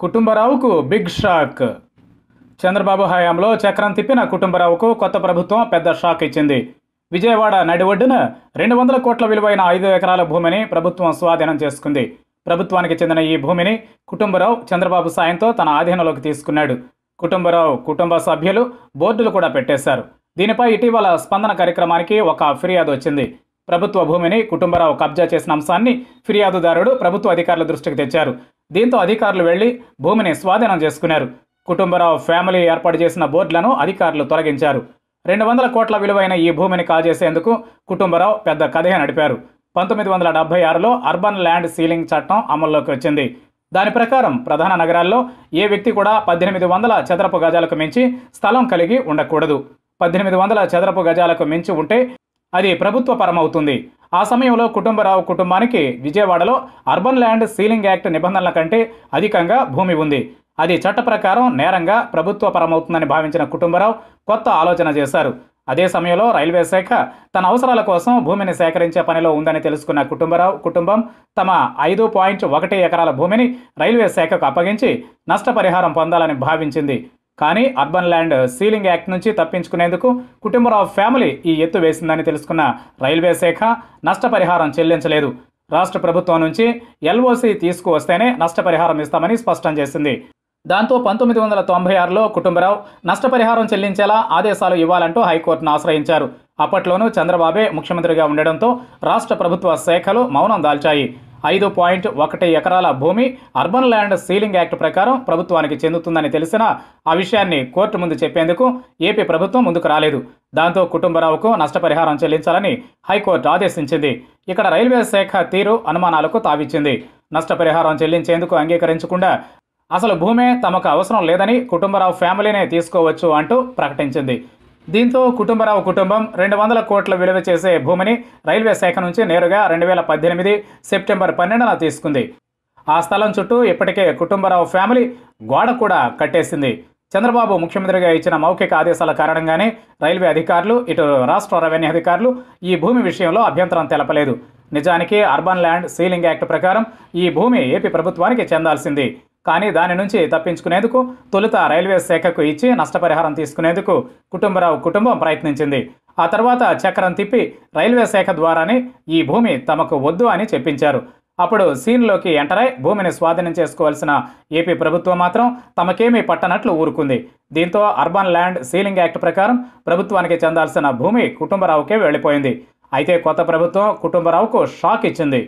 కుటుంబరావుకు big shock. Chandrababu హయాంలో చక్రం తిప్పిన కుటుంబరావుకు కొత్త ప్రభుత్వం పెద్ద షాక్ ఇచ్చింది. విజయవాడ నడి ఒడ్డున రెండు వందల కోట్ల విలువైన ఐదు ఎకరాల భూమిని ప్రభుత్వం స్వాధీనం చేసుకుంది. ప్రభుత్వానికి చెందిన ఈ భూమిని కుటుంబరావు చంద్రబాబు సాయంతో తన ఆధీనంలోకి తీసుకున్నాడు. కుటుంబరావు కుటుంబ సభ్యులు బోర్డులు కూడా పెట్టేశారు. దీనిపై ఇటీవల స్పందన కార్యక్రమానికి ఒక ఫిర్యాదు వచ్చింది. ప్రభుత్వ భూమిని కుటుంబరావు కబ్జా చేసిన అంశాన్ని ఫిర్యాదుదారుడు ప్రభుత్వ అధికారుల దృష్టికి తెచ్చారు. దీంతో అధికారులు వెళ్ళి భూమిని స్వాధీనం చేసుకున్నారు. కుటుంబరావు ఫ్యామిలీ ఏర్పాటు చేసిన బోర్డులను అధికారులు తొలగించారు. రెండు వందల కోట్ల విలువైన ఈ భూమిని కాజేసేందుకు కుటుంబరావు పెద్ద కథే నడిపారు. పంతొమ్మిది వందల డెబ్బై ఆరులో అర్బన్ ల్యాండ్ సీలింగ్ చట్టం అమల్లోకి వచ్చింది. దాని ప్రకారం ప్రధాన నగరాల్లో ఏ వ్యక్తి కూడా పద్దెనిమిది వందల చదరపు గజాలకు మించి స్థలం కలిగి ఉండకూడదు. పద్దెనిమిది వందల చదరపు గజాలకు మించి ఉంటే అది ప్రభుత్వ పరమవుతుంది ఆ సమయంలో కుటుంబరావు కుటుంబానికి విజయవాడలో అర్బన్ ల్యాండ్ సీలింగ్ యాక్ట్ నిబంధనల కంటే అధికంగా భూమి ఉంది. అది చట్ట ప్రకారం నేరంగా ప్రభుత్వ పరమవుతుందని భావించిన కుటుంబరావు కొత్త ఆలోచన చేశారు. అదే సమయంలో రైల్వే శాఖ తన అవసరాల కోసం భూమిని సేకరించే పనిలో ఉందని తెలుసుకున్న కుటుంబరావు కుటుంబం తమ ఐదు పాయింట్ ఒకటి ఎకరాల భూమిని రైల్వే శాఖకు అప్పగించి నష్టపరిహారం పొందాలని భావించింది. కానీ అర్బన్ ల్యాండ్ సీలింగ్ యాక్ట్ నుంచి తప్పించుకునేందుకు కుటుంబరావు ఫ్యామిలీ ఈ ఎత్తు వేసిందని తెలుసుకున్న రైల్వే శాఖ నష్టపరిహారం చెల్లించలేదు. రాష్ట్ర ప్రభుత్వం నుంచి ఎల్ఓసి తీసుకువస్తేనే నష్టపరిహారం ఇస్తామని స్పష్టం చేసింది. దాంతో పంతొమ్మిది వందల తొంభై ఆరులో కుటుంబరావు నష్టపరిహారం చెల్లించేలా ఆదేశాలు ఇవ్వాలంటూ హైకోర్టును ఆశ్రయించారు. అప్పట్లోనూ చంద్రబాబే ముఖ్యమంత్రిగా ఉండడంతో రాష్ట్ర ప్రభుత్వ శాఖలు మౌనం దాల్చాయి. ఐదు పాయింట్ ఒకటి ఎకరాల భూమి అర్బన్ ల్యాండ్ సీలింగ్ యాక్ట్ ప్రకారం ప్రభుత్వానికి చెందుతుందని తెలిసినా ఆ విషయాన్ని కోర్టు ముందు చెప్పేందుకు ఏపీ ప్రభుత్వం ముందుకు రాలేదు. దాంతో కుటుంబరావుకు నష్టపరిహారం చెల్లించాలని హైకోర్టు ఆదేశించింది. ఇక్కడ రైల్వే శాఖ తీరు అనుమానాలకు తావిచ్చింది. నష్టపరిహారం చెల్లించేందుకు అంగీకరించకుండా అసలు భూమే తమకు అవసరం లేదని కుటుంబరావు ఫ్యామిలీనే తీసుకోవచ్చు అంటూ ప్రకటించింది. దీంతో కుటుంబరావు కుటుంబం రెండు వందల కోట్ల విలువ చేసే భూమిని రైల్వే శాఖ నుంచి నేరుగా రెండు వేల పద్దెనిమిది సెప్టెంబర్ పన్నెండున తీసుకుంది. ఆ స్థలం చుట్టూ ఇప్పటికే కుటుంబరావు ఫ్యామిలీ గోడ కూడా కట్టేసింది. చంద్రబాబు ముఖ్యమంత్రిగా ఇచ్చిన మౌఖిక ఆదేశాల కారణంగానే రైల్వే అధికారులు ఇటు రాష్ట్ర రెవెన్యూ అధికారులు ఈ భూమి విషయంలో అభ్యంతరం తెలపలేదు. నిజానికి అర్బన్ ల్యాండ్ సీలింగ్ యాక్ట్ ప్రకారం ఈ భూమి ఏపీ ప్రభుత్వానికి చెందాల్సింది. కానీ దాని నుంచి తప్పించుకునేందుకు తొలుత రైల్వే శాఖకు ఇచ్చి నష్టపరిహారం తీసుకునేందుకు కుటుంబరావు కుటుంబం ప్రయత్నించింది. ఆ తర్వాత చక్రం తిప్పి రైల్వే శాఖ ద్వారానే ఈ భూమి తమకు వద్దు అని చెప్పించారు. అప్పుడు సీన్లోకి ఎంటరై భూమిని స్వాధీనం చేసుకోవాల్సిన ఏపీ ప్రభుత్వం మాత్రం తమకేమీ పట్టనట్లు ఊరుకుంది. దీంతో అర్బన్ ల్యాండ్ సీలింగ్ యాక్ట్ ప్రకారం ప్రభుత్వానికి చెందాల్సిన భూమి కుటుంబరావుకే వెళ్ళిపోయింది. అయితే కొత్త ప్రభుత్వం కుటుంబరావుకు షాక్ ఇచ్చింది.